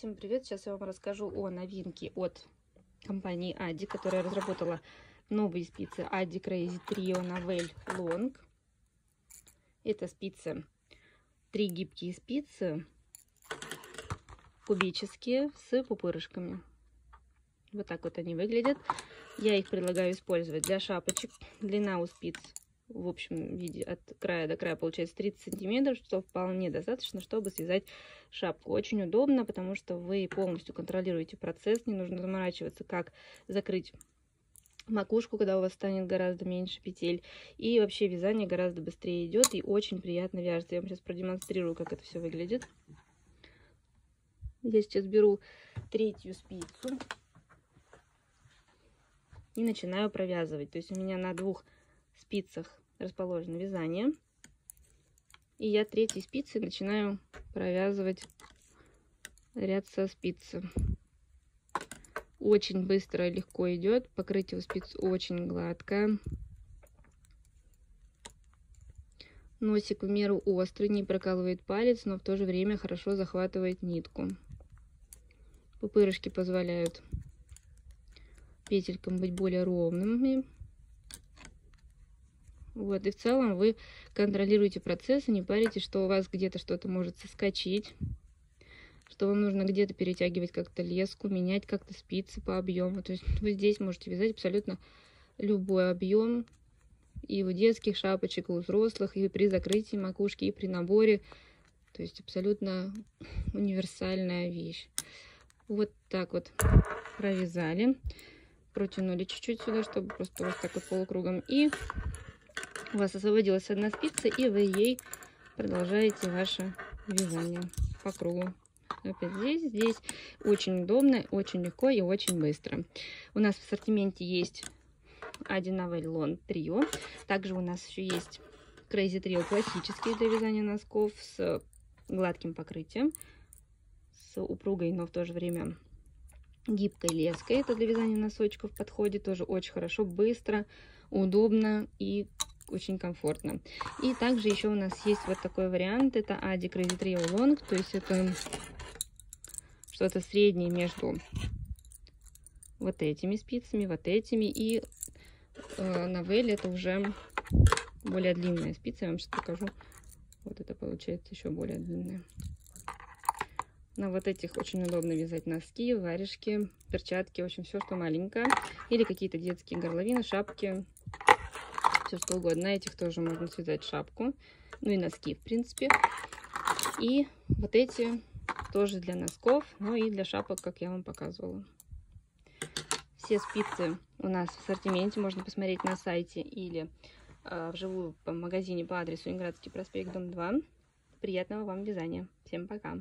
Всем привет! Сейчас я вам расскажу о новинке от компании Adi, которая разработала новые спицы Adi Crazy Trio Novell Long. Это спицы, три гибкие спицы, кубические, с пупырышками. Вот так вот они выглядят. Я их предлагаю использовать для шапочек. Длина у спиц в общем виде от края до края получается 30 сантиметров, что вполне достаточно, чтобы связать шапку. Очень удобно, потому что вы полностью контролируете процесс, не нужно заморачиваться, как закрыть макушку, когда у вас станет гораздо меньше петель. И вообще вязание гораздо быстрее идет и очень приятно вяжется. Я вам сейчас продемонстрирую, как это все выглядит. Я сейчас беру третью спицу и начинаю провязывать. То есть у меня на двух спицах расположено вязание. И я третьей спицей начинаю провязывать ряд со спицы. Очень быстро и легко идет. Покрытие у спиц очень гладкое. Носик в меру острый, не прокалывает палец, но в то же время хорошо захватывает нитку. Пупырышки позволяют петелькам быть более ровными. Вот, и в целом вы контролируете процесс и не парите, что у вас где-то что-то может соскочить, что вам нужно где-то перетягивать как-то леску, менять как-то спицы по объему. То есть вы здесь можете вязать абсолютно любой объем, и у детских шапочек, и у взрослых, и при закрытии макушки, и при наборе. То есть абсолютно универсальная вещь. Вот так вот провязали. Протянули чуть-чуть сюда, чтобы просто вот так вот полукругом. И у вас освободилась одна спица, и вы ей продолжаете ваше вязание по кругу. Опять здесь, здесь очень удобно, очень легко и очень быстро. У нас в ассортименте есть один Новеллон Трио. Также у нас еще есть Crazy Trio классические для вязания носков с гладким покрытием, с упругой, но в то же время гибкой леской. Это для вязания носочков подходит тоже очень хорошо, быстро, удобно и очень комфортно. И также еще у нас есть вот такой вариант, это Adi Crazy Trio Long, то есть это что-то среднее между вот этими спицами, вот этими, и э, новель это уже более длинная спица, я вам сейчас покажу. Вот это получается еще более длинная. На вот этих очень удобно вязать носки, варежки, перчатки, в общем, все, что маленькое. Или какие-то детские горловины, шапки, все что угодно. На этих тоже можно связать шапку, ну и носки, в принципе. И вот эти тоже для носков, ну и для шапок, как я вам показывала. Все спицы у нас в ассортименте, можно посмотреть на сайте или э, вживую по магазине по адресу Инградский проспект, дом 2. Приятного вам вязания. Всем пока!